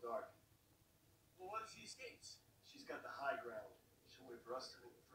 dark. Well, what if she escapes? She's got the high ground. She'll wait for us to move.